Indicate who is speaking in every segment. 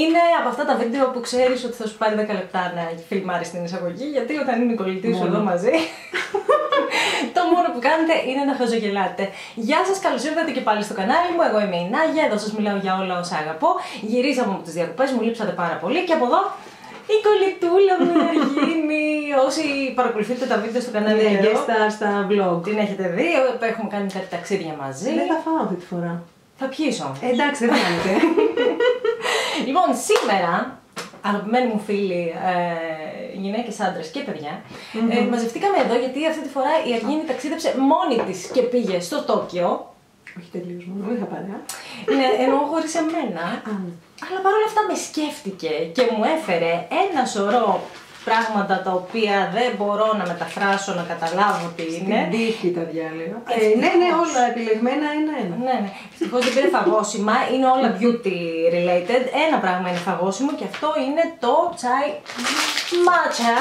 Speaker 1: Είναι από αυτά τα βίντεο που ξέρεις ότι θα σου πάρει 10 λεπτά να φιλμάρεις την εισαγωγή, γιατί όταν είναι η κολλητής σου εδώ μαζί, το μόνο που κάνετε είναι να χαζογελάτε. Γεια σας, καλώς ήρθατε και πάλι στο κανάλι μου. Εγώ είμαι η Νάγια, εδώ σας μιλάω για όλα όσα αγαπώ. Γυρίσαμε από τις διακοπές, μου λείψατε πάρα πολύ και από εδώ η κολλητούλα μου η Αργίνη. Όσοι παρακολουθείτε τα βίντεο στο κανάλι
Speaker 2: Ναι,
Speaker 1: εδώ,
Speaker 2: και στα, στα vlog.
Speaker 1: την έχετε δει, έχουμε κάνει κάτι ταξίδια μαζί.
Speaker 2: Δεν θα φάω αυτή τη φορά.
Speaker 1: Θα πιείς όμως.
Speaker 2: Ε, εντάξει, δεν φαίνεται.
Speaker 1: Λοιπόν, σήμερα, αγαπημένοι μου φίλοι, ε, γυναίκες, άντρες και παιδιά, ε, μαζευτήκαμε εδώ γιατί αυτή τη φορά η Αργίνη ταξίδεψε μόνη της και πήγε στο Τόκιο.
Speaker 2: Όχι τελείως μόνο, δεν είχα παρέα.
Speaker 1: Ναι, εννοώ χωρίς εμένα.
Speaker 2: Α, ναι.
Speaker 1: Αλλά παρόλα αυτά με σκέφτηκε και μου έφερε ένα σωρό πράγματα τα οποία δεν μπορώ να μεταφράσω, να καταλάβω τι είναι.
Speaker 2: Στην τύχη τα διάλεγα. Ε, ναι, ναι, όλα επιλεγμένα ένα-ένα.
Speaker 1: Ναι, ναι. Ευτυχώ δεν πήρε φαγόσιμα, είναι όλα beauty related. Ένα πράγμα είναι φαγόσιμο και αυτό είναι το τσάι μάτσα.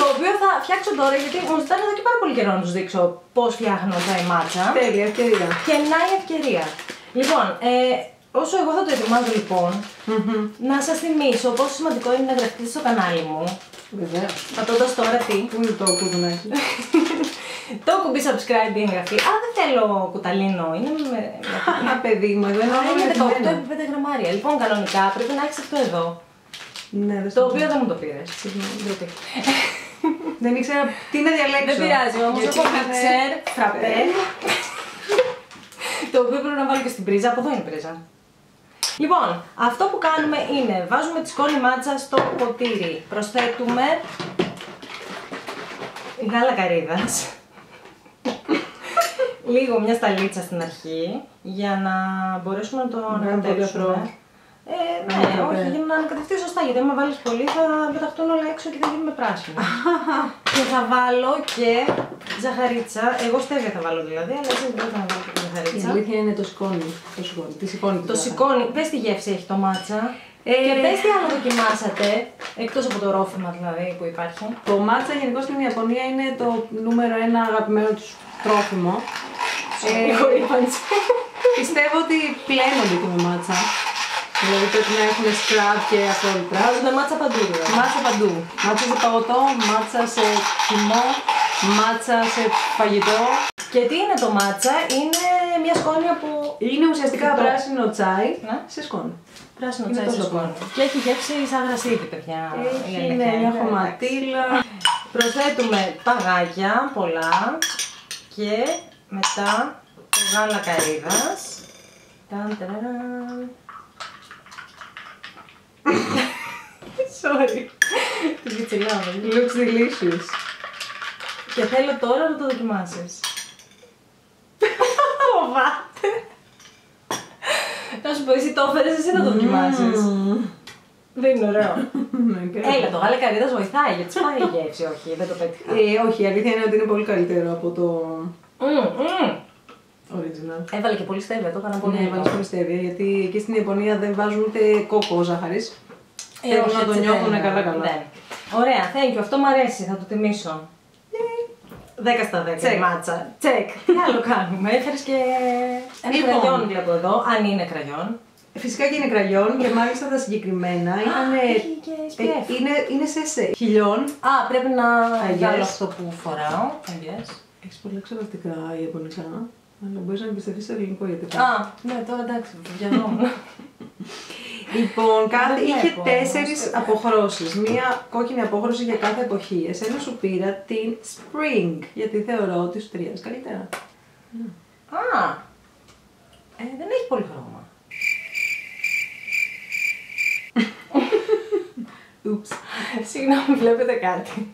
Speaker 1: Το οποίο θα φτιάξω τώρα γιατί μου ζητάνε εδώ και πάρα πολύ καιρό να τους δείξω πώς φτιάχνω τσάι μάτσα.
Speaker 2: Τέλεια, ευκαιρία.
Speaker 1: Και να η ευκαιρία. Λοιπόν, ε, όσο εγώ θα το ετοιμάζω λοιπόν, να σας θυμίσω πόσο σημαντικό είναι να γραφτείτε στο κανάλι μου.
Speaker 2: Βεβαίως.
Speaker 1: Πατώντας τώρα τι;
Speaker 2: Πού είναι το κουδουνάκι.
Speaker 1: το κουμπί subscribe ή εγγραφή. Α, δεν θέλω κουταλίνο. Είναι με. με-
Speaker 2: Α, παιδί μου, εδώ είναι
Speaker 1: Α,
Speaker 2: όλο
Speaker 1: είναι 18
Speaker 2: μετρημένο.
Speaker 1: επί 5 γραμμάρια. Λοιπόν, κανονικά πρέπει να έχεις αυτό εδώ.
Speaker 2: Ναι, δεν
Speaker 1: Το
Speaker 2: στο
Speaker 1: οποίο δεν μου το πήρες. Γιατί;
Speaker 2: Δεν ήξερα τι να διαλέξω.
Speaker 1: Δεν πειράζει όμως.
Speaker 2: Γιατί
Speaker 1: Έχω
Speaker 2: είχανε-
Speaker 1: μιξέρ, φραπέ. το οποίο πρέπει να βάλω και στην πρίζα. Από εδώ είναι η πρίζα. Λοιπόν, αυτό που κάνουμε είναι βάζουμε τη σκόνη μάτσα στο ποτήρι. Προσθέτουμε γάλα καρύδας. Λίγο μια σταλίτσα στην αρχή για να μπορέσουμε να το
Speaker 2: Να
Speaker 1: Ε,
Speaker 2: Να
Speaker 1: ναι,
Speaker 2: είναι
Speaker 1: όχι,
Speaker 2: απλό.
Speaker 1: για να ανακατευτεί σωστά. Γιατί άμα βάλεις πολύ θα πεταχτούν όλα έξω και θα γίνουμε πράσινο. και θα βάλω και ζαχαρίτσα. Εγώ στέβια θα βάλω δηλαδή, αλλά εσύ δεν θα βάλω και τη
Speaker 2: Η
Speaker 1: ζαχαρίτσα.
Speaker 2: αλήθεια είναι το σκόνη. Το σκόνη. Τι σηκώνει
Speaker 1: Το σηκώνει, πες τι γεύση έχει το μάτσα.
Speaker 2: Ε,
Speaker 1: και πες τι άλλο δοκιμάσατε, εκτός από το ρόφημα δηλαδή που υπάρχει.
Speaker 2: Το μάτσα γενικώς στην Ιαπωνία είναι το νούμερο ένα αγαπημένο τους τρόφιμο. Ε, πιστεύω ότι πλένονται και με μάτσα. Δηλαδή πρέπει να έχουν scrub και απ' όλα.
Speaker 1: Βάζουμε μάτσα παντού δηλαδή.
Speaker 2: Μάτσα παντού. Μάτσα σε παγωτό, μάτσα σε χυμό, μάτσα σε φαγητό.
Speaker 1: Και τι είναι το μάτσα, είναι μια σκόνη από
Speaker 2: Είναι ουσιαστικά
Speaker 1: Φυτό.
Speaker 2: πράσινο τσάι
Speaker 1: Ναι.
Speaker 2: σε σκόνη.
Speaker 1: πράσινο
Speaker 2: Είναι
Speaker 1: τσάι σε
Speaker 2: τόσο
Speaker 1: σκόνη. Και έχει γεύση σαν γρασίδι, παιδιά. η
Speaker 2: Έχει
Speaker 1: αλήθεια
Speaker 2: ναι, μια
Speaker 1: είναι.
Speaker 2: χωματίλα.
Speaker 1: Προσθέτουμε παγάκια πολλά και μετά το γάλα καρύδας. Ταν, ταραραν. Sorry. Την πιτσιλάω.
Speaker 2: Looks delicious.
Speaker 1: Και θέλω τώρα να το δοκιμάσεις. Φοβάται. Να σου πω, εσύ το έφερες, εσύ να το δοκιμάσεις. Δεν είναι ωραίο.
Speaker 2: Ναι, και-
Speaker 1: Έλα, το γάλα καρύδας βοηθάει, γιατί σπάει η γεύση, όχι, δεν το πέτυχα.
Speaker 2: Ε, όχι, η αλήθεια είναι ότι είναι πολύ καλύτερο από το
Speaker 1: Μμμ, μμμ.
Speaker 2: Original.
Speaker 1: Έβαλε και πολύ στέβια, το έκανα πολύ.
Speaker 2: Ναι, βάλεις πολύ στέβια, γιατί εκεί στην Ιαπωνία δεν βάζουν ούτε κόκο ζάχαρης.
Speaker 1: Ε,
Speaker 2: Θέλουν
Speaker 1: όχι,
Speaker 2: να το
Speaker 1: έτσι
Speaker 2: νιώθουν
Speaker 1: δεν-
Speaker 2: καλά-καλά.
Speaker 1: δεν. Ωραία, thank you, αυτό μου αρέσει, θα το τιμήσω. 10 στα 10
Speaker 2: Τσεκ.
Speaker 1: μάτσα. Τσεκ. Τι άλλο κάνουμε, έφερες και ένα
Speaker 2: Λοιπόν.
Speaker 1: κραγιόν βλέπω εδώ, αν είναι κραγιόν.
Speaker 2: Φυσικά και είναι κραγιόν και μάλιστα τα συγκεκριμένα είχαν.
Speaker 1: έχει και SPF.
Speaker 2: ε, είναι, είναι σε, σε χιλιών.
Speaker 1: Α, πρέπει να
Speaker 2: yes.
Speaker 1: βγάλω αυτό που φοράω. I guess.
Speaker 2: Έχεις πολλά ξεραστικά ιαπωνικά. Αλλά μπορείς να εμπιστευτείς στο ελληνικό γιατί.
Speaker 1: Α, ναι, τώρα εντάξει, βιαζόμουν.
Speaker 2: Λοιπόν, κάθε,
Speaker 1: Δεν
Speaker 2: είχε
Speaker 1: βλέπω
Speaker 2: τέσσερις
Speaker 1: όμως.
Speaker 2: αποχρώσεις. Μία κόκκινη απόχρωση για κάθε εποχή. Εσένα σου πήρα την Spring, γιατί θεωρώ ότι σου ταιριάζει καλύτερα.
Speaker 1: Α, ε, δεν έχει πολύ χρώμα.
Speaker 2: Oops.
Speaker 1: Συγγνώμη, βλέπετε κάτι.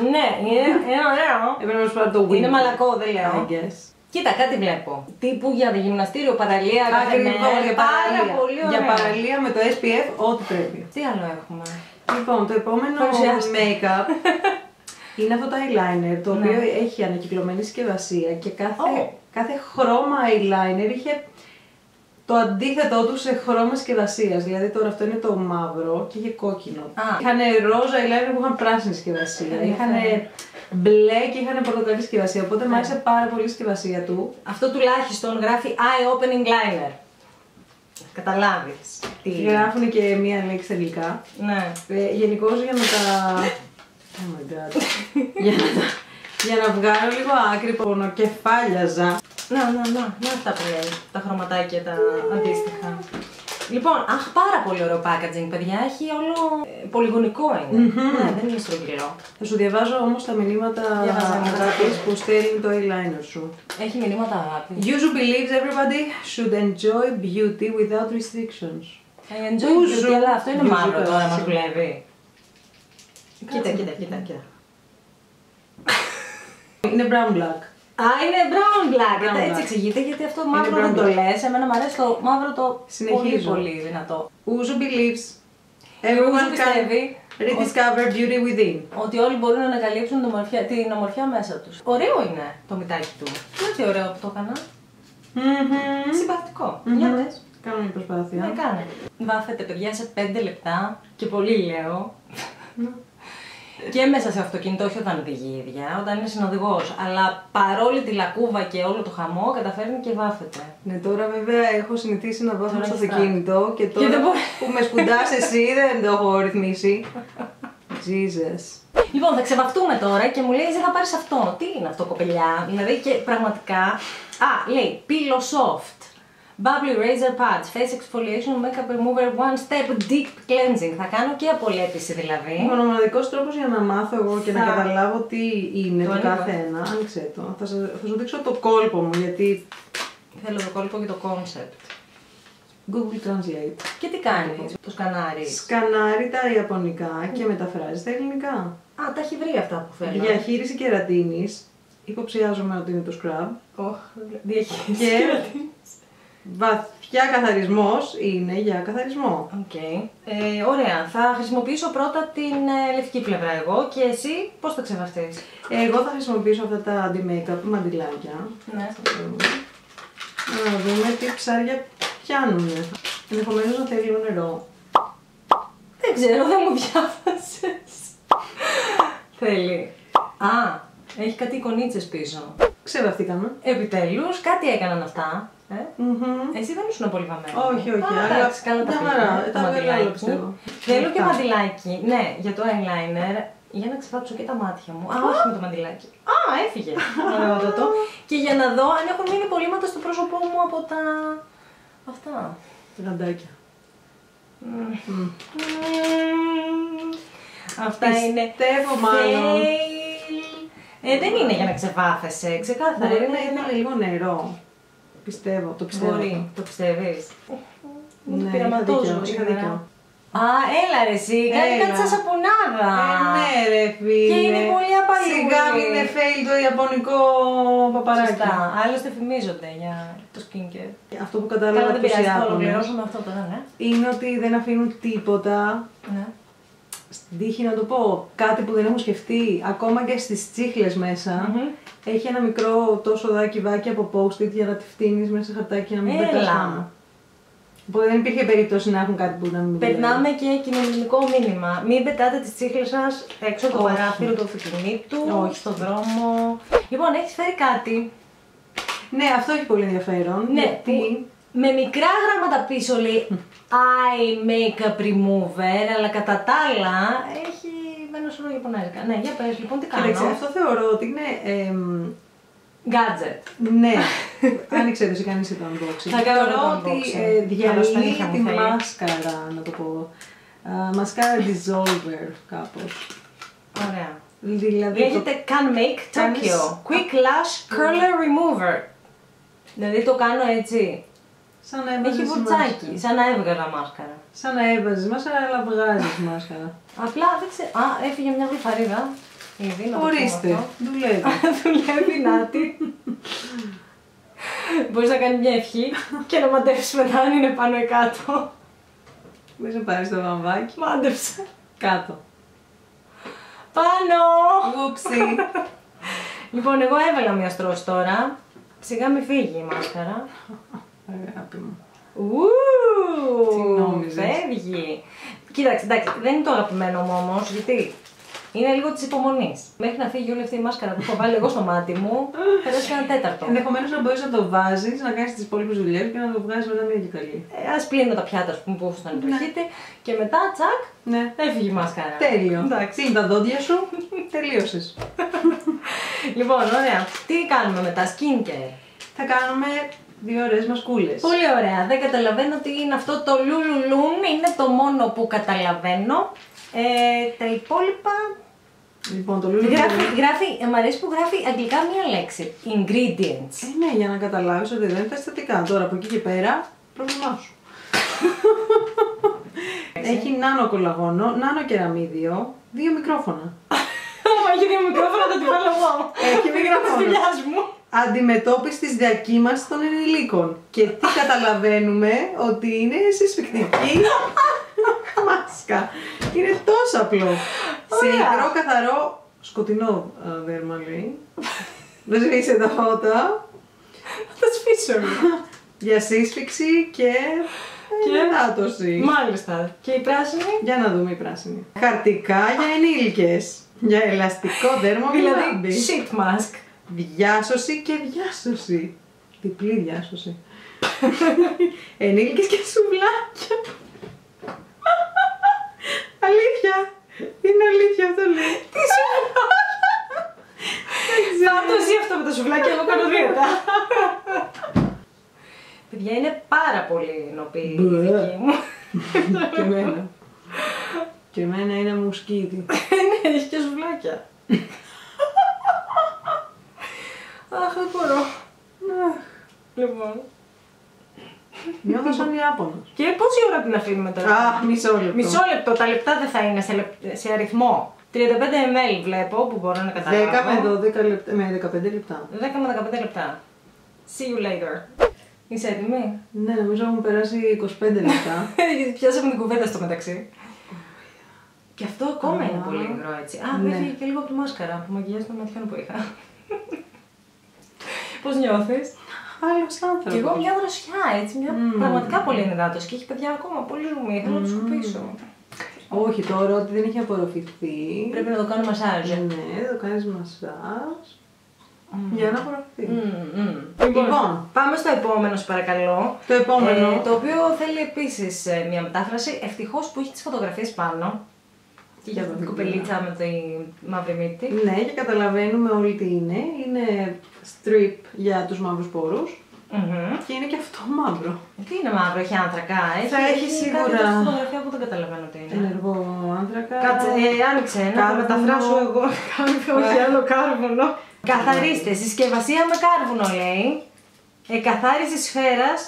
Speaker 1: Ναι, είναι, είναι ωραίο.
Speaker 2: Έπρεπε να σου πάρω το Wing.
Speaker 1: Είναι μαλακό, δεν λέω.
Speaker 2: I guess.
Speaker 1: Κοίτα, κάτι βλέπω. Τύπου για γυμναστήριο, παραλία, κάθε
Speaker 2: Ακριβώς,
Speaker 1: μέρα.
Speaker 2: για
Speaker 1: Πάρα
Speaker 2: παραλία.
Speaker 1: πολύ ωραία.
Speaker 2: Για παραλία με το SPF, ό,τι πρέπει.
Speaker 1: Τι άλλο έχουμε;
Speaker 2: Λοιπόν, το επόμενο
Speaker 1: Παρουσιάστε.
Speaker 2: make-up είναι αυτό το eyeliner, το
Speaker 1: Ναι.
Speaker 2: οποίο έχει ανακυκλωμένη συσκευασία και κάθε,
Speaker 1: Ω.
Speaker 2: κάθε χρώμα eyeliner είχε το αντίθετό του σε χρώμα συσκευασίας. Δηλαδή τώρα αυτό είναι το μαύρο και είχε κόκκινο.
Speaker 1: Α.
Speaker 2: Είχαν ρόζα eyeliner που είχαν πράσινη συσκευασία.
Speaker 1: Ενδιαφέρον.
Speaker 2: Είχαν μπλε και είχαν πορτοκαλί συσκευασία. Οπότε μου
Speaker 1: Ναι.
Speaker 2: άρεσε πάρα πολύ η συσκευασία του.
Speaker 1: Αυτό τουλάχιστον γράφει Eye Opening Liner. καταλάβεις. Τι...
Speaker 2: Γράφουν και μία λέξη στα αγγλικά.
Speaker 1: Ναι.
Speaker 2: Ε, Γενικώς για να τα. Oh my god. για, να τα... για να βγάλω λίγο άκρη πονοκεφάλιαζα.
Speaker 1: Να, να, να, να αυτά που λέει. Τα χρωματάκια τα αντίστοιχα. Λοιπόν, αχ, πάρα πολύ ωραίο packaging, παιδιά. Έχει όλο. ε, πολυγωνικό είναι. Ναι, δεν είναι στρογγυλό.
Speaker 2: Θα σου διαβάζω όμως τα μηνύματα
Speaker 1: Διάβαζε μου.
Speaker 2: αγάπη που στέλνει το eyeliner σου.
Speaker 1: Έχει μηνύματα αγάπη.
Speaker 2: Yuzu believes everybody should enjoy beauty without restrictions.
Speaker 1: I enjoy
Speaker 2: Ούζου.
Speaker 1: beauty, αλλά αυτό είναι
Speaker 2: Ούζου,
Speaker 1: μαύρο
Speaker 2: καλά,
Speaker 1: τώρα, μας
Speaker 2: σίγουρα.
Speaker 1: δουλεύει. Κοίτα,
Speaker 2: Κάτσε.
Speaker 1: κοίτα, κοίτα, κοίτα.
Speaker 2: Είναι brown black.
Speaker 1: Α, είναι brown black.
Speaker 2: Brown
Speaker 1: Έτσι
Speaker 2: black.
Speaker 1: εξηγείται γιατί αυτό το μαύρο
Speaker 2: brown
Speaker 1: δεν το
Speaker 2: black.
Speaker 1: λες. Εμένα μου αρέσει το μαύρο το πολύ
Speaker 2: Συνεχίζω.
Speaker 1: πολύ δυνατό.
Speaker 2: Uzu believes
Speaker 1: Ούζου
Speaker 2: everyone can
Speaker 1: πιστεύει
Speaker 2: rediscover beauty within.
Speaker 1: ότι όλοι μπορούν να ανακαλύψουν την ομορφιά, την ομορφιά μέσα τους. Ωραίο είναι το μυτάκι του. Δεν τι ωραίο που το έκανα.
Speaker 2: Μμμ.
Speaker 1: Συμπαθητικό.
Speaker 2: Μμμ.
Speaker 1: Για δες.
Speaker 2: Κάνω μια προσπάθεια.
Speaker 1: Ναι, κάνε. Βάφεται παιδιά σε 5 λεπτά και πολύ λέω. Και μέσα σε αυτοκίνητο, όχι όταν οδηγεί η ίδια, όταν είναι συνοδηγός. Αλλά παρόλη τη λακκούβα και όλο το χαμό, καταφέρνει και βάφεται.
Speaker 2: Ναι, τώρα βέβαια έχω συνηθίσει να βάζω
Speaker 1: Τώρα
Speaker 2: στο
Speaker 1: έχεις
Speaker 2: αυτοκίνητο και τώρα
Speaker 1: δεν μπορεί.
Speaker 2: που με σπουντάς εσύ δεν το έχω ρυθμίσει. Jesus.
Speaker 1: Λοιπόν, θα ξεβαφτούμε τώρα και μου λέει: Δεν θα πάρεις αυτό. Τι είναι αυτό, κοπελιά; Δηλαδή και πραγματικά. Α, λέει Pillow Soft. Bubbly Razor Pads, Face Exfoliation, Makeup Remover, One Step Deep Cleansing. Θα κάνω και απολέπιση δηλαδή.
Speaker 2: Λοιπόν, ο μοναδικό τρόπος για να μάθω εγώ και να
Speaker 1: Θα-
Speaker 2: καταλάβω τι είναι
Speaker 1: Το
Speaker 2: το,
Speaker 1: ανοίγω.
Speaker 2: κάθε ένα, άνοιξε το. Θα, σας- θα σου δείξω το κόλπο μου γιατί
Speaker 1: Θέλω το κόλπο και το concept.
Speaker 2: Google Translate.
Speaker 1: Και τι κάνει το σκανάρι.
Speaker 2: Σκανάρει τα ιαπωνικά και μεταφράζει στα ελληνικά.
Speaker 1: Α, τα έχει βρει αυτά που θέλω.
Speaker 2: Διαχείριση κερατίνης. Υποψιάζομαι ότι είναι το scrub.
Speaker 1: Oh, διαχείριση.
Speaker 2: Και- Βαθιά καθαρισμός είναι για καθαρισμό.
Speaker 1: Οκ. Ε, ωραία. Θα χρησιμοποιήσω πρώτα την ε, λευκή πλευρά εγώ και εσύ πώς θα ξεβαφτείς.
Speaker 2: Εγώ θα χρησιμοποιήσω αυτά τα anti-makeup μαντιλάκια.
Speaker 1: Ναι.
Speaker 2: Να δούμε τι ψάρια πιάνουν. Ενδεχομένως να θέλει λίγο νερό.
Speaker 1: Δεν ξέρω, δεν μου διάβασες. Θέλει. Α, έχει κάτι εικονίτσες πίσω.
Speaker 2: Ξεβαφτήκαμε.
Speaker 1: Επιτέλους, κάτι έκαναν αυτά. Ε;
Speaker 2: Μμμ.
Speaker 1: Εσύ δεν ήσουν πολύ βαμμένο.
Speaker 2: Όχι, όχι,
Speaker 1: Α,
Speaker 2: αλλά
Speaker 1: εντάξει, καλά τα
Speaker 2: μια
Speaker 1: πήγε,
Speaker 2: χαρά,
Speaker 1: το
Speaker 2: τα έβγαλε
Speaker 1: μαντιλάκι.
Speaker 2: όλα, πιστεύω.
Speaker 1: Θέλω και
Speaker 2: Αυτά.
Speaker 1: μαντιλάκι, ναι, για το eyeliner, για να ξεφάψω και τα μάτια μου. Α, όχι με το μαντιλάκι. Α, έφυγε. Ωραιότατο. και για να δω αν έχουν μείνει κολλήματα στο πρόσωπό μου από τα... Αυτά.
Speaker 2: Γαντάκια. Μμ.
Speaker 1: Αυτά είναι.
Speaker 2: Πιστεύω μάλλον.
Speaker 1: fail. Ε, δεν είναι για να ξεβάθεσαι, ξεκάθαρα.
Speaker 2: Μπορεί
Speaker 1: είναι
Speaker 2: να
Speaker 1: για
Speaker 2: είναι λίγο νερό. Πιστεύω, το πιστεύω.
Speaker 1: Μπορεί, το πιστεύεις. Μου το
Speaker 2: Ναι,
Speaker 1: πειραματίζω
Speaker 2: είχα δίκιο, είχα
Speaker 1: σήμερα.
Speaker 2: δίκιο.
Speaker 1: Α, έλα ρε εσύ, κάνει
Speaker 2: Έλα.
Speaker 1: κάτι σαν σαπουνάδα.
Speaker 2: Ε, ναι ρε φίλε.
Speaker 1: Και είναι πολύ απαλούλη.
Speaker 2: Σιγά μην είναι fail το ιαπωνικό παπαράκι.
Speaker 1: Σωστά. Άλλωστε φημίζονται για το skincare.
Speaker 2: Αυτό που
Speaker 1: Καλά,
Speaker 2: κατάλαβα
Speaker 1: δεν
Speaker 2: από τους
Speaker 1: πειράζει, θα
Speaker 2: Ιάπωνες
Speaker 1: ολοκληρώσουμε αυτό τώρα, ναι.
Speaker 2: είναι ότι δεν αφήνουν τίποτα
Speaker 1: ναι.
Speaker 2: Στην τύχη να το πω, κάτι που δεν έχουν σκεφτεί, ακόμα και στις τσίχλες μέσα,
Speaker 1: Μμμ.
Speaker 2: έχει ένα μικρό τόσο δάκι βάκι από post-it για να τη φτύνεις μέσα σε χαρτάκι και να μην
Speaker 1: Έλα.
Speaker 2: πετάς πάνω. Οπότε δεν υπήρχε περίπτωση να έχουν κάτι που να μην
Speaker 1: Περνάμε και κοινωνικό μήνυμα. Μην πετάτε τις τσίχλες σας έξω από το
Speaker 2: Όχι.
Speaker 1: παράθυρο του αυτοκινήτου,
Speaker 2: Όχι.
Speaker 1: στον δρόμο. Λοιπόν, έχεις φέρει κάτι
Speaker 2: Ναι, αυτό έχει πολύ ενδιαφέρον.
Speaker 1: Ναι,
Speaker 2: γιατί;
Speaker 1: που με μικρά γράμματα πίσω λέει Eye Makeup Remover, αλλά κατά τα άλλα έχει ένα σωρό Ιαπωνέζικα. Ναι, για πες λοιπόν τι κάνω.
Speaker 2: Κοίταξε, αυτό θεωρώ ότι είναι. εμ,
Speaker 1: Gadget.
Speaker 2: ναι, άνοιξε το, εσύ κάνεις το unboxing.
Speaker 1: Θα κάνω
Speaker 2: Θεωρώ
Speaker 1: το
Speaker 2: ότι
Speaker 1: unboxing.
Speaker 2: ε,
Speaker 1: Καλώς τα
Speaker 2: διαλύει
Speaker 1: νύχια μου
Speaker 2: τη
Speaker 1: θέλει.
Speaker 2: μάσκαρα, να το πω. Α, Μασκάρα dissolver, κάπως.
Speaker 1: Ωραία.
Speaker 2: Δηλαδή. το-
Speaker 1: Λέγεται Can Make
Speaker 2: Κάνεις-
Speaker 1: Tokyo Quick Lash Curler Remover. Δηλαδή το κάνω έτσι.
Speaker 2: Σαν να έβαζες
Speaker 1: Έχει
Speaker 2: μάσκαρα.
Speaker 1: βουρτσάκι, σαν να έβγαζα μάσκαρα.
Speaker 2: Σαν να έβαζες μάσκαρα, αλλά βγάζεις μάσκαρα.
Speaker 1: Απλά δεν ξέρω. Α, έφυγε μια γλυφαρίδα. Ήδη, να το πούμε
Speaker 2: Ορίστε,
Speaker 1: αυτό.
Speaker 2: δουλεύει.
Speaker 1: Δουλεύει, Νάτι. Μπορείς να κάνεις μια ευχή και να μαντεύσεις μετά αν είναι πάνω ή κάτω.
Speaker 2: Μπορείς να πάρεις το βαμβάκι.
Speaker 1: Μάντεψε.
Speaker 2: Κάτω.
Speaker 1: Πάνω!
Speaker 2: Ούψι.
Speaker 1: Λοιπόν, εγώ έβαλα μια στρώση τώρα. Σιγά μη φύγει η μάσκαρα.
Speaker 2: Αγάπη μου.
Speaker 1: Ου,
Speaker 2: Τι νόμιζες;
Speaker 1: Φεύγει. Κοίταξε, εντάξει, δεν είναι το αγαπημένο μου όμως, γιατί είναι λίγο της υπομονής. Μέχρι να φύγει όλη αυτή η μάσκαρα που έχω βάλει εγώ στο μάτι μου, περάσει ένα τέταρτο.
Speaker 2: Ενδεχομένως να μπορείς να το βάζεις, να κάνεις τις υπόλοιπες δουλειές και να το βγάζεις μετά μια και καλή.
Speaker 1: Α πλύνω τα πιάτα, ας πούμε, που έχω στον υποχήτη και μετά τσακ,
Speaker 2: Ναι.
Speaker 1: έφυγε η μάσκαρα.
Speaker 2: Τέλειο.
Speaker 1: Εντάξει.
Speaker 2: Τι είναι τα δόντια σου, τελείωσες.
Speaker 1: Λοιπόν, ωραία. Τι κάνουμε μετά, skincare;
Speaker 2: Θα κάνουμε δύο ωραίες μασκούλες.
Speaker 1: Πολύ ωραία. Δεν καταλαβαίνω τι είναι αυτό το λουλουλούν. Είναι το μόνο που καταλαβαίνω. Ε, τα υπόλοιπα.
Speaker 2: Λοιπόν, το λούλου.
Speaker 1: Γράφει, γράφει, ε, μ' αρέσει που γράφει αγγλικά μία λέξη. Ingredients.
Speaker 2: Ε, ναι, για να καταλάβεις ότι δεν είναι τα συστατικά. Τώρα από εκεί και πέρα, πρόβλημά σου. Έχει νάνο κολαγόνο, νάνο κεραμίδιο, δύο μικρόφωνα.
Speaker 1: Άμα έχει δύο μικρόφωνα θα τη βάλω εγώ.
Speaker 2: Έχει
Speaker 1: της
Speaker 2: μικρόφωνα.
Speaker 1: Δουλειά μου.
Speaker 2: Αντιμετώπιση της διακύμασης των ενηλίκων. Και τι καταλαβαίνουμε ότι είναι συσφυκτική μάσκα. Είναι τόσο απλό. Σε
Speaker 1: Ωραία.
Speaker 2: υγρό καθαρό σκοτεινό α, δέρμα λέει. Δεν σβήσε τα φώτα.
Speaker 1: Θα τα σφίσω.
Speaker 2: Για σύσφυξη και
Speaker 1: Και-
Speaker 2: ενυδάτωση.
Speaker 1: Μάλιστα. Και η πράσινη;
Speaker 2: Για να δούμε η πράσινη. Χαρτικά για ενήλικες. Για ελαστικό δέρμα
Speaker 1: Δηλαδή,
Speaker 2: μιλάμπι.
Speaker 1: shit mask.
Speaker 2: Διάσωση και διάσωση. Διπλή διάσωση. Ενήλικες και σουβλάκια. αλήθεια. Είναι αλήθεια αυτό λέει.
Speaker 1: Τι σουβλάκια. Θα το ζει αυτό με τα σουβλάκια, εγώ κάνω δίαιτα. Παιδιά, είναι πάρα πολύ νοπή η
Speaker 2: Μπε.
Speaker 1: δική μου.
Speaker 2: και εμένα. και εμένα είναι μουσκίτι.
Speaker 1: Ναι, έχει και σουβλάκια. Αχ, δεν μπορώ. Λοιπόν.
Speaker 2: Νιώθω σαν Ιάπωνος.
Speaker 1: Και πόση ώρα την αφήνουμε τώρα;
Speaker 2: Αχ, μισό λεπτό.
Speaker 1: Μισό λεπτό, τα λεπτά δεν θα είναι σε, λεπ- σε αριθμό. 35 ml βλέπω που μπορώ να
Speaker 2: 10
Speaker 1: καταλάβω.
Speaker 2: με 12 λεπτά, με 15 λεπτά.
Speaker 1: 10 με 15 λεπτά. See you later. Είσαι έτοιμη;
Speaker 2: Ναι, νομίζω έχουν περάσει 25 λεπτά.
Speaker 1: Γιατί πιάσαμε την κουβέντα στο μεταξύ. Και αυτό ακόμα είναι
Speaker 2: Α.
Speaker 1: πολύ υγρό έτσι. Α,
Speaker 2: Ναι.
Speaker 1: με έφυγε και λίγο από τη μάσκαρα που μαγειάζει των ματιών που είχα. Πώς νιώθεις,
Speaker 2: Άλλος άνθρωπος.
Speaker 1: Και εγώ μια δροσιά έτσι, μια
Speaker 2: Μμμ.
Speaker 1: πραγματικά πολύ ενυδάτωση και έχει παιδιά ακόμα πολύ ζουμί. Θέλω να τους σκουπίσω.
Speaker 2: Όχι τώρα, ότι δεν έχει απορροφηθεί.
Speaker 1: Πρέπει να το κάνω μασάζ.
Speaker 2: Ναι, το κάνεις μασάζ. Για να απορροφηθεί.
Speaker 1: Μμμ, μμμ.
Speaker 2: Λοιπόν.
Speaker 1: πάμε στο επόμενο, σε παρακαλώ.
Speaker 2: Το επόμενο.
Speaker 1: Ε, το οποίο θέλει επίσης μια μετάφραση. Ευτυχώς που έχει τις φωτογραφίες πάνω. Και για
Speaker 2: Για
Speaker 1: την
Speaker 2: το
Speaker 1: κοπελίτσα με τη μαύρη μύτη.
Speaker 2: Ναι, και καταλαβαίνουμε όλοι τι είναι. Είναι strip για τους μαύρους πόρους.
Speaker 1: Μμμ.
Speaker 2: Και είναι και αυτό μαύρο.
Speaker 1: Τι είναι μαύρο, έχει άνθρακα; Έχει,
Speaker 2: Θα έχει σίγουρα.
Speaker 1: Κάτι τέτοια φωτογραφία που δεν καταλαβαίνω τι είναι.
Speaker 2: Ενεργό άνθρακα.
Speaker 1: Κάτσε, ε, άνοιξε να το
Speaker 2: Κάρβουνο.
Speaker 1: μεταφράσω εγώ. Όχι άλλο κάρβουνο. Καθαρίστε, συσκευασία με κάρβουνο λέει. Εκαθάριση σφαίρας.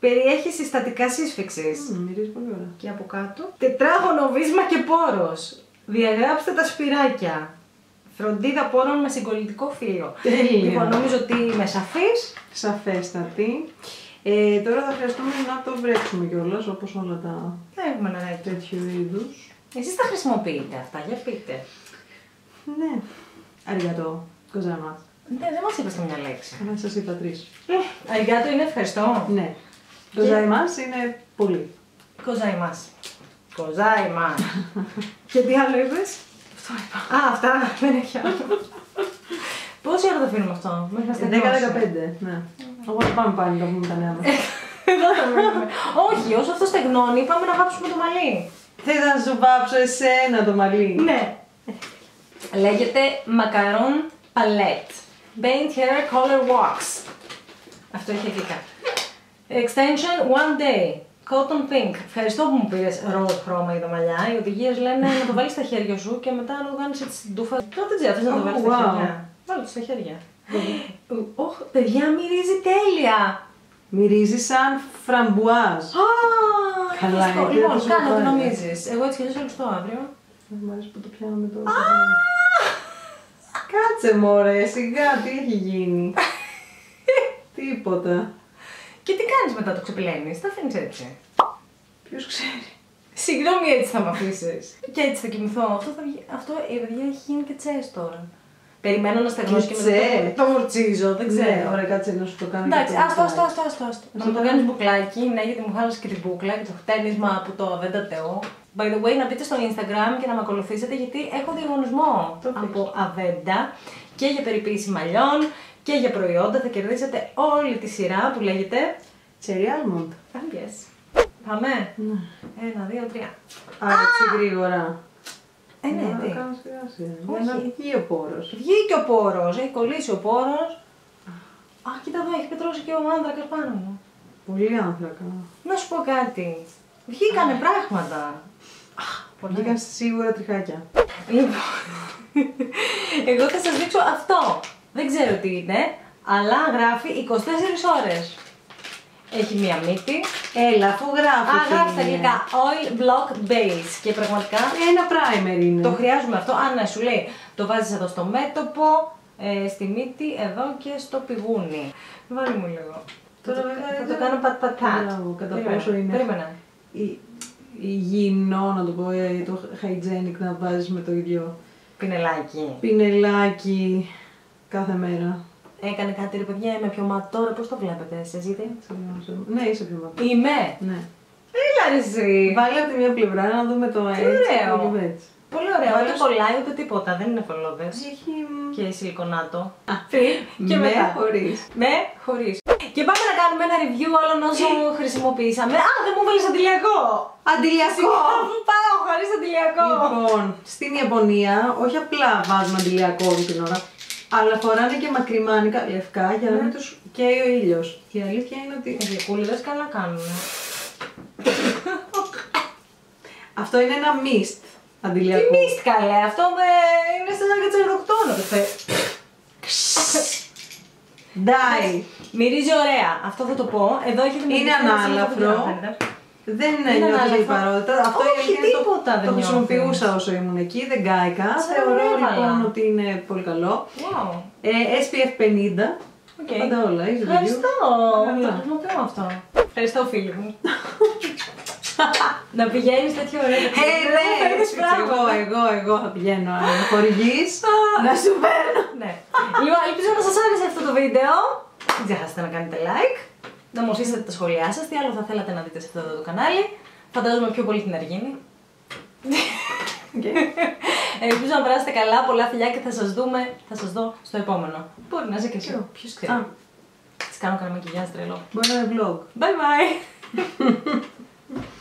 Speaker 1: Περιέχει συστατικά σύσφυξης.
Speaker 2: Μμ, Μυρίζει πολύ ωραία.
Speaker 1: Και από κάτω. Τετράγωνο βίσμα και πόρος. Διαγράψτε τα σπυράκια. Φροντίδα πόρων με συγκολλητικό φύλλο.
Speaker 2: Τέλεια.
Speaker 1: Λοιπόν, νομίζω ότι είμαι σαφής.
Speaker 2: Σαφέστατη. Ε, τώρα θα χρειαστούμε να το βρέξουμε κιόλας όπως όλα τα
Speaker 1: Δεν έχουμε νεράκι.
Speaker 2: τέτοιου είδους.
Speaker 1: Εσείς τα χρησιμοποιείτε αυτά, για πείτε.
Speaker 2: Ναι. Αργατό. Κοζάμα.
Speaker 1: Ναι, δεν μας είπες καμιά λέξη.
Speaker 2: Αλλά σας είπα τρεις.
Speaker 1: Αργάτο είναι ευχαριστώ.
Speaker 2: Ναι. Κοζάιμα είναι πολύ.
Speaker 1: Κοζάι μας. Κοζάι μας. Και τι άλλο είπες;
Speaker 2: Αυτό είπα.
Speaker 1: Α, αυτά. Δεν έχει άλλο. Πόση ώρα το αφήνουμε αυτό, μέχρι να στεγνώσει.
Speaker 2: 10-15. Ναι. Οπότε πάμε πάλι να πούμε τα νέα μας.
Speaker 1: Εδώ θα μείνουμε. Όχι, όσο αυτό στεγνώνει, πάμε να βάψουμε το μαλλί.
Speaker 2: Θες να σου βάψω εσένα το μαλλί.
Speaker 1: Ναι. Λέγεται Macaron Palette. Paint Hair Color Wax. Αυτό έχει αγγλικά. Extension One Day. Cotton Pink. Ευχαριστώ που μου πήρες ροζ χρώμα για τα μαλιά. Οι οδηγίες λένε να το βάλεις στα χέρια σου και μετά να το κάνεις έτσι στην τούφα. Τότε δεν θες να το
Speaker 2: Oh,
Speaker 1: βάλεις στα
Speaker 2: wow.
Speaker 1: χέρια. Βάλω το στα χέρια. Ωχ, παιδιά, μυρίζει τέλεια.
Speaker 2: Μυρίζει σαν φραμπουάζ.
Speaker 1: Α,
Speaker 2: Καλά,
Speaker 1: ευχαριστώ.
Speaker 2: γιατί
Speaker 1: Λοιπόν,
Speaker 2: δεν το
Speaker 1: κάνε ό,τι
Speaker 2: σου
Speaker 1: νομίζεις. Εγώ έτσι κι αλλιώς ελουστώ αύριο.
Speaker 2: Δεν μου αρέσει που το πιάνουμε τώρα. Κάτσε μωρέ, σιγά, τι έχει γίνει. Τίποτα.
Speaker 1: Και τι κάνεις μετά το ξεπλένεις, τα αφήνεις έτσι.
Speaker 2: Ποιος ξέρει.
Speaker 1: Συγγνώμη, έτσι θα με αφήσεις. Και έτσι θα κοιμηθώ. Αυτό, θα βγει... Αυτό η παιδιά έχει γίνει και τσες τώρα. Περιμένω να στεγνώσει και
Speaker 2: Κιουτσέ.
Speaker 1: μετά το, το μουρτσίζω, δεν
Speaker 2: Ναι,
Speaker 1: ξέρω.
Speaker 2: ωραία, κάτσε να σου το κάνω.
Speaker 1: Εντάξει,
Speaker 2: και το
Speaker 1: άστο, άστο,
Speaker 2: μπουκλάκι.
Speaker 1: άστο, άστο, άστο. Να
Speaker 2: το
Speaker 1: μου το
Speaker 2: κάνω.
Speaker 1: κάνεις μπουκλάκι, ναι, γιατί μου χάλασε και την μπουκλα και το χτένισμα από το Αβέντα Τεό. By the way, να μπείτε στο Instagram και να με ακολουθήσετε γιατί έχω διαγωνισμό
Speaker 2: Το πες.
Speaker 1: από Αβέντα και για περιποίηση μαλλιών και για προϊόντα. Θα κερδίσετε όλη τη σειρά που λέγεται.
Speaker 2: Cherry almond.
Speaker 1: Ah, yes. Πάμε.
Speaker 2: Ναι.
Speaker 1: Ένα, δύο, τρία.
Speaker 2: Α, έτσι γρήγορα.
Speaker 1: Ε, ναι,
Speaker 2: Να
Speaker 1: τι.
Speaker 2: το κάνω σιγά σιγά.
Speaker 1: Όχι.
Speaker 2: Για να βγει ο πόρος.
Speaker 1: Βγήκε ο πόρος, έχει κολλήσει ο πόρος. Α, κοίτα εδώ, έχει πετρώσει και ο άνθρακα πάνω μου.
Speaker 2: Πολύ άνθρακα.
Speaker 1: Να σου πω κάτι. Βγήκανε πράγματα. Πολλά.
Speaker 2: Βγήκαν σίγουρα τριχάκια.
Speaker 1: Λοιπόν, εγώ θα σας δείξω αυτό. Δεν ξέρω τι είναι, αλλά γράφει 24 ώρες. Έχει μία μύτη.
Speaker 2: Έλα, αφού γράφει.
Speaker 1: Α,
Speaker 2: τι
Speaker 1: γράφει στα
Speaker 2: είναι.
Speaker 1: αγγλικά Oil Block Base. Και πραγματικά
Speaker 2: Ένα primer είναι.
Speaker 1: το χρειάζομαι αυτό. Α, ναι, σου λέει, το βάζεις εδώ στο μέτωπο, ε, στη μύτη, εδώ και στο πηγούνι. Βάλει μου λίγο.
Speaker 2: Τώρα
Speaker 1: θα, το-
Speaker 2: βέβαια
Speaker 1: θα
Speaker 2: δεν
Speaker 1: το
Speaker 2: ξέρω.
Speaker 1: κάνω πατ πατ πατ.
Speaker 2: Μπράβο, κατά
Speaker 1: Περίμενε,
Speaker 2: πόσο είναι.
Speaker 1: Περίμενε.
Speaker 2: Ι- Υγιεινό, να το πω, ε, το hygienic να βάζεις με το ίδιο
Speaker 1: Πινελάκι.
Speaker 2: πινελάκι κάθε μέρα.
Speaker 1: Έκανε κάτι ρε παιδιά, είμαι πιο ματόρα, πώς το βλέπετε εσείς, γιατί;
Speaker 2: Ναι, είσαι πιο μακριά.
Speaker 1: Είμαι;
Speaker 2: Ναι.
Speaker 1: Έλα ρε εσύ.
Speaker 2: Βάλε από τη μία πλευρά να δούμε το
Speaker 1: Τι
Speaker 2: έτσι.
Speaker 1: ωραίο.
Speaker 2: το λίγο έτσι.
Speaker 1: Πολύ ωραίο,
Speaker 2: Βάλε
Speaker 1: ούτε
Speaker 2: στο-
Speaker 1: κολλάει ούτε τίποτα, δεν είναι κολλώδες.
Speaker 2: Έχει
Speaker 1: Και σιλικονάτο. Πριν και
Speaker 2: με
Speaker 1: μετά.
Speaker 2: χωρίς.
Speaker 1: Με χωρίς. Και πάμε να κάνουμε ένα review όλων όσων χρησιμοποιήσαμε. Α, δεν μου βάλεις αντιλιακό.
Speaker 2: Αντιλιακό!
Speaker 1: Αφού πάω χωρίς αντιλιακό.
Speaker 2: Λοιπόν, στην Ιαπωνία όχι απλά βάζουν αντιλιακό όλη την ώρα, αλλά φοράνε και μακριμάνικα λευκά για να
Speaker 1: Ναι.
Speaker 2: μην τους καίει ο ήλιος. Και η αλήθεια είναι ότι
Speaker 1: Οι γλυκούλιδες καλά κάνουν.
Speaker 2: αυτό είναι ένα mist
Speaker 1: Τι
Speaker 2: αντιλιακό.
Speaker 1: μίστ καλέ, αυτό με... είναι σαν να κατσαρδοκτόνο.
Speaker 2: Ντάι.
Speaker 1: Μυρίζει ωραία, αυτό θα το πω. Εδώ έχετε
Speaker 2: Είναι
Speaker 1: μυρίσει ένα
Speaker 2: ανάλαφρο.
Speaker 1: Σύλλογο που δεν φαίνεται.
Speaker 2: Δεν
Speaker 1: Είναι
Speaker 2: νιώθω
Speaker 1: ανάλαφρο.
Speaker 2: την παρότητα. Αυτό η
Speaker 1: Όχι,
Speaker 2: αλήθεια είναι
Speaker 1: τίποτα
Speaker 2: το,
Speaker 1: δεν
Speaker 2: το
Speaker 1: νιώθεις.
Speaker 2: χρησιμοποιούσα όσο ήμουν εκεί, δεν κάηκα.
Speaker 1: Σαν
Speaker 2: Θεωρώ
Speaker 1: έβαλα.
Speaker 2: λοιπόν ότι είναι πολύ καλό.
Speaker 1: Wow.
Speaker 2: Ε, SPF 50.
Speaker 1: Οκ.
Speaker 2: Πάντα όλα, easy to use.
Speaker 1: Ευχαριστώ.
Speaker 2: Καλά.
Speaker 1: Το χρησιμοποιώ αυτό. Ευχαριστώ, φίλοι μου. να πηγαίνεις τέτοιο ωραίο.
Speaker 2: Ε, ναι, εγώ, εγώ, εγώ θα πηγαίνω. Αν με χορηγείς, να σου παίρνω.
Speaker 1: Ναι. Λοιπόν, ελπίζω να σας άρεσε αυτό το βίντεο. Μην ξεχάσετε να κάνετε like. Να μου αφήσετε τα σχόλιά σας. Τι άλλο θα θέλατε να δείτε σε αυτό εδώ το κανάλι. Φαντάζομαι πιο πολύ την Αργίνη. Ελπίζω να περάσετε καλά, πολλά φιλιά και θα σας δούμε, θα σας δω στο επόμενο. Μπορεί να είσαι και εσύ. Ποιο;
Speaker 2: Α.
Speaker 1: ξέρει. Της κάνω κανένα μακιγιάζ τρελό.
Speaker 2: Μπορεί να είναι vlog.
Speaker 1: Bye bye!